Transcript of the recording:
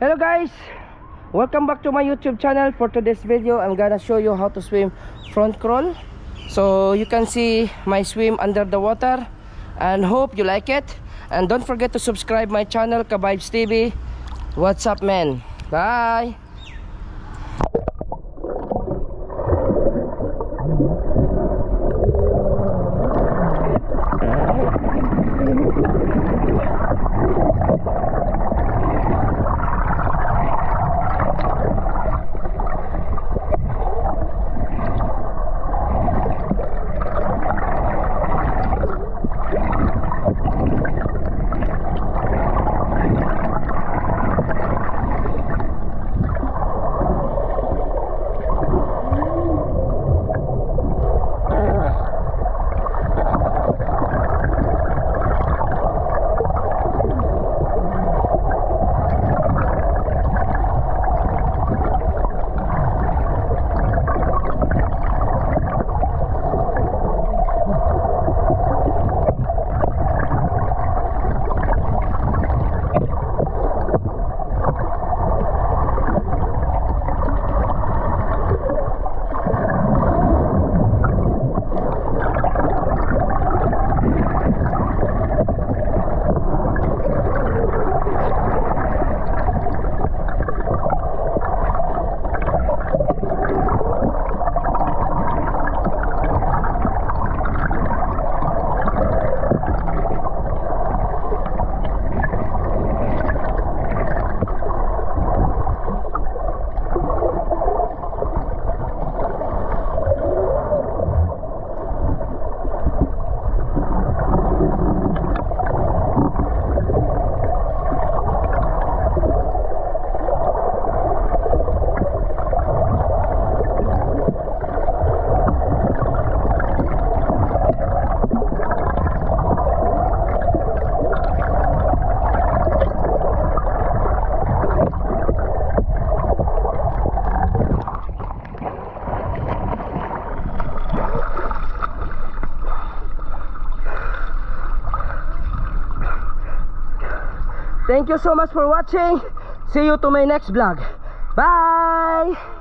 Hello guys! Welcome back to my YouTube channel. For today's video, I'm gonna show you how to swim front crawl. So you can see my swim under the water and hope you like it. And don't forget to subscribe my channel, Kavibes TV. What's up man? Bye! Thank you so much for watching. See you to my next vlog. Bye!